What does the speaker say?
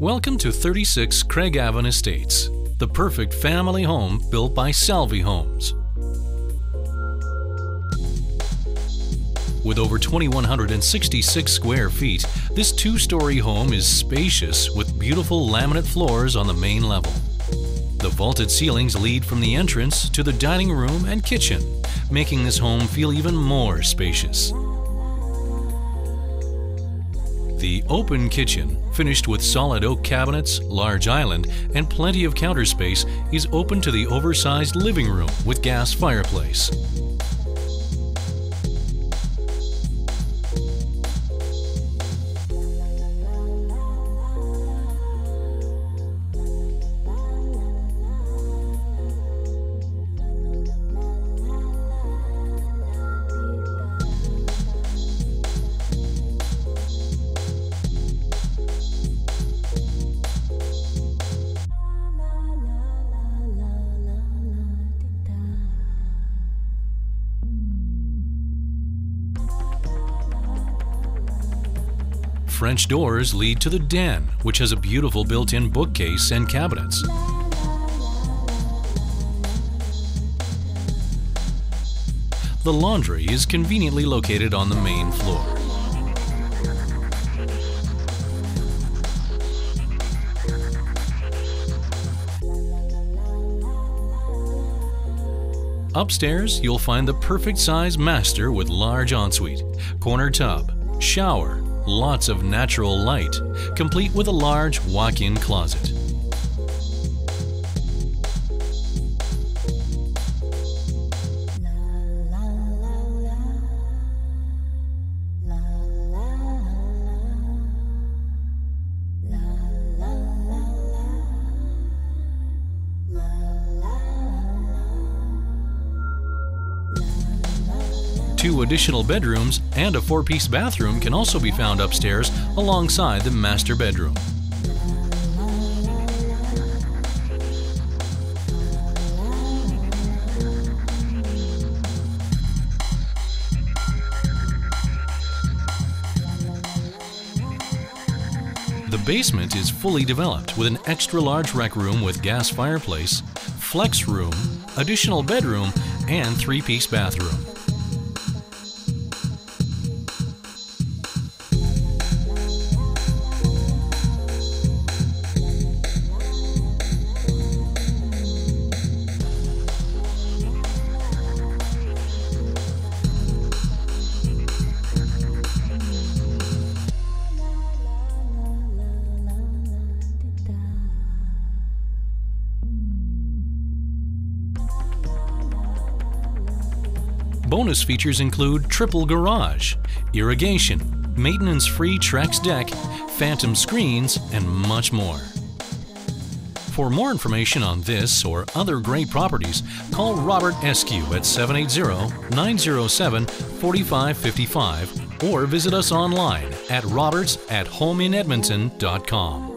Welcome to 36 Craigavon Estates, the perfect family home built by Salvy Homes. With over 2,166 square feet, this two-story home is spacious with beautiful laminate floors on the main level. The vaulted ceilings lead from the entrance to the dining room and kitchen, making this home feel even more spacious. The open kitchen, finished with solid oak cabinets, large island, and plenty of counter space, is open to the oversized living room with gas fireplace. French doors lead to the den, which has a beautiful built-in bookcase and cabinets. The laundry is conveniently located on the main floor. Upstairs, you'll find the perfect size master with large ensuite, corner tub, shower, lots of natural light, complete with a large walk-in closet. Two additional bedrooms and a four-piece bathroom can also be found upstairs alongside the master bedroom. The basement is fully developed with an extra large rec room with gas fireplace, flex room, additional bedroom, and three-piece bathroom. Bonus features include triple garage, irrigation, maintenance-free Trex deck, phantom screens, and much more. For more information on this or other great properties, call Robert Eskiw at 780-907-4555 or visit us online at roberts at homeinedmonton.com.